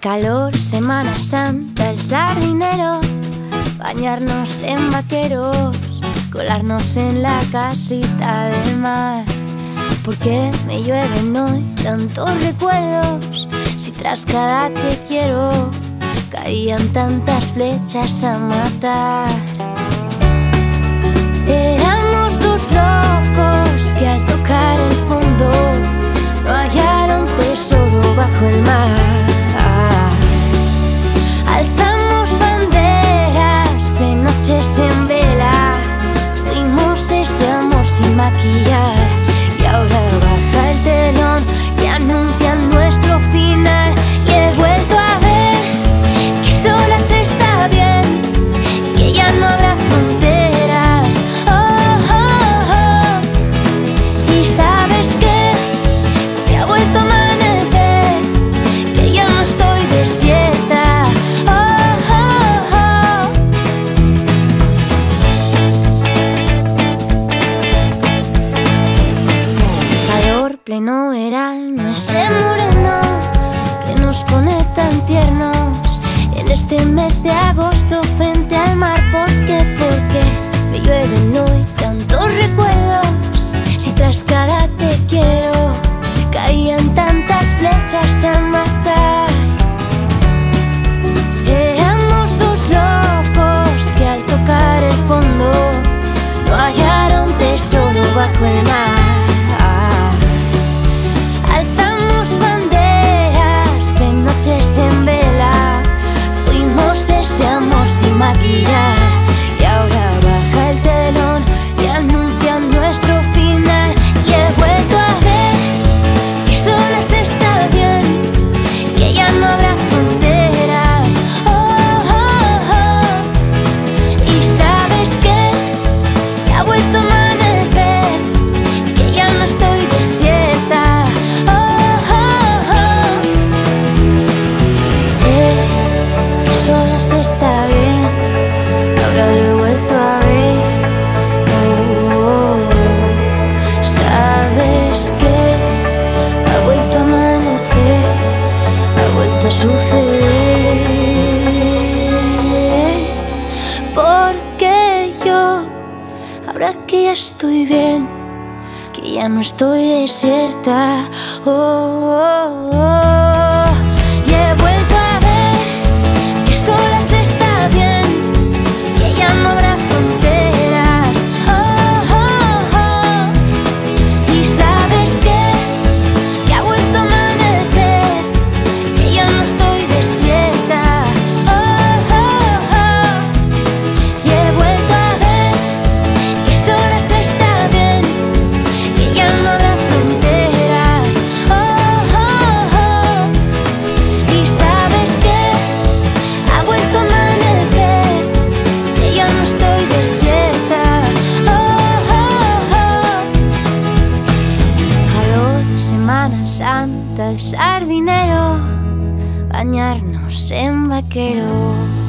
Calor, Semana Santa, el sardinero, bañarnos en vaqueros, colarnos en la casita del mar. ¿Por qué me llueven hoy tantos recuerdos? Si tras cada te quiero caían tantas flechas a matar. Éramos dos locos que al tocar ese moreno que nos pone tan tiernos en este mes de agosto frente al mar. Porque, porque me llueven hoy mejor que yo. Ahora que ya estoy bien, que ya no estoy desierta. oh. oh, oh. eta el sardinero bañarnos en vaquero